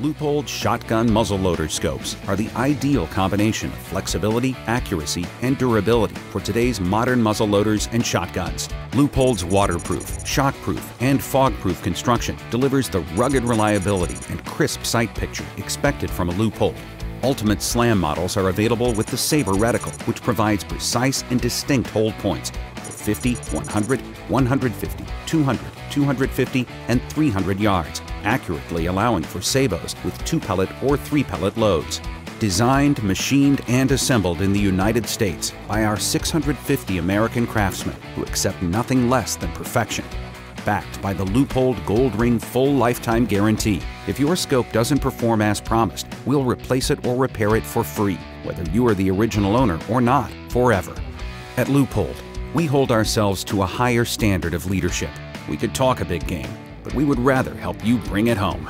Leupold shotgun muzzleloader scopes are the ideal combination of flexibility, accuracy, and durability for today's modern muzzleloaders and shotguns. Leupold's waterproof, shockproof, and fog-proof construction delivers the rugged reliability and crisp sight picture expected from a Leupold. Ultimate SLAM models are available with the Saber reticle, which provides precise and distinct hold points for 50, 100, 150, 200, 250, and 300 yards, accurately allowing for sabots with two pellet or three pellet loads. Designed, machined, and assembled in the United States by our 650 American craftsmen who accept nothing less than perfection backed by the Leupold Gold Ring full lifetime guarantee. If your scope doesn't perform as promised, we'll replace it or repair it for free, whether you are the original owner or not, forever. At Leupold, we hold ourselves to a higher standard of leadership. We could talk a big game, but we would rather help you bring it home.